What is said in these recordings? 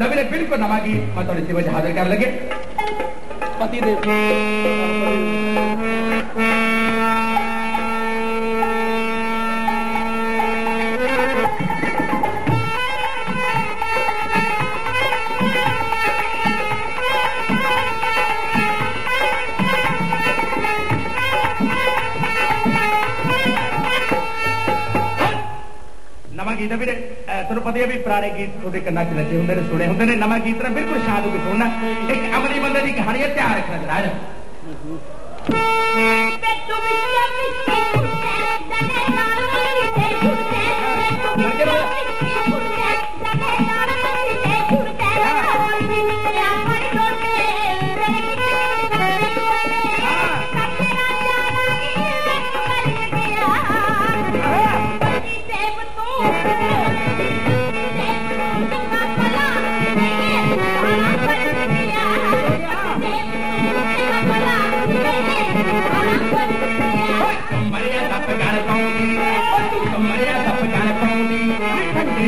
नबी ने बिल्कुल नमागी मैं थोड़ी सी वजह हाजिर कर लगे पति देव ਗੀਤ ਵੀ ਵੀਰੇ ਤੁਹਾਨੂੰ ਪਤਾ ਹੈ ਵੀ ਪੁਰਾਣੇ ਗੀਤ ਤੁਹਾਡੇ ਕੰਨਾਂ 'ਚ ਲੱਗੇ ਹੁੰਦੇ ਨੇ ਸੁਣੇ ਹੁੰਦੇ ਨੇ ਨਵਾਂ ਗੀਤ ਨਾ ਬਿਲਕੁਲ ਸ਼ਾਦੂ ਕੇ ਸੁਣਨਾ ਇੱਕ ਅਮਲੀ ਬੰਦੇ ਦੀ ਕਹਾਣੀ ਹੈ ਤਿਆਰ ਰੱਖਣਾ ਜਰਾ ਜੀ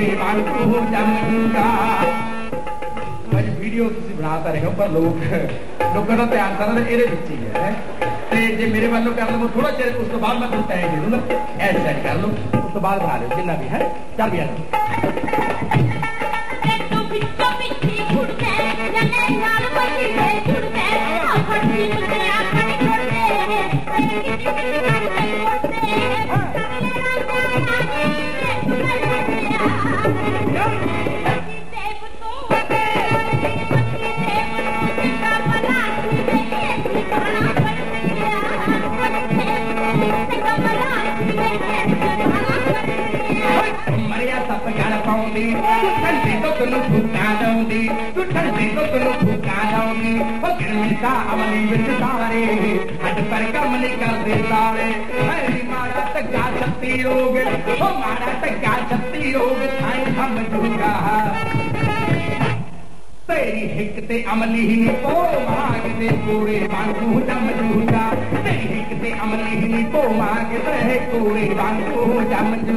ने मानकू चंगा ਮੈਂ ਵੀਡੀਓ ਤੁਸੀਂ ਬਣਾਤਾ ਰਹੇ ਪਰ ਲੋਕ ਲੋਕਾਂ ਦਾ ਧਿਆਨ ਸਾਰਾ ਇਹਦੇ ਵਿੱਚ ਹੀ ਹੈ ਤੇ ਜੇ ਮੇਰੇ ਵੱਲੋਂ ਕਰ ਲਵਾਂ ਥੋੜਾ ਚਿਰ ਉਸ ਤੋਂ ਬਾਅਦ ਮੈਂ ਤੁਹਾਨੂੰ ਟਾਈਮ ਦੇ ਦੂੰਗਾ ਐਡ ਸੈਟ ਕਰ ਲਓ ਉਸ ਤੋਂ ਬਾਅਦ ਬਣਾ ਲਿਓ ਜਿੰਨਾ ਵੀ ਹੈ ਚੱਲ ਵੀ ਆ मजूरी अमली पोइ माग ते ਤੇਰੀ ਹਿੱਕ ਤੇ ਅਮਲੀ ਹੀ अमली तो माग रहे तोड़े वांगु जू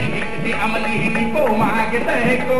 पोइ मां के को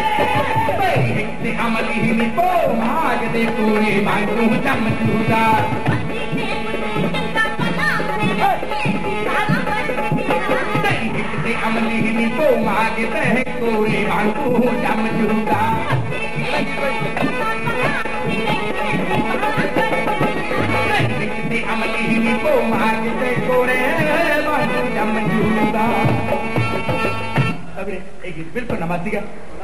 अमली अमलिहि निपो मागदे पूरे भागो चमचूदा भिक्ति निपो मागदे पूरे निपो पूरे भागो चमचूदा अबे एक बिल्कुल नमाजी का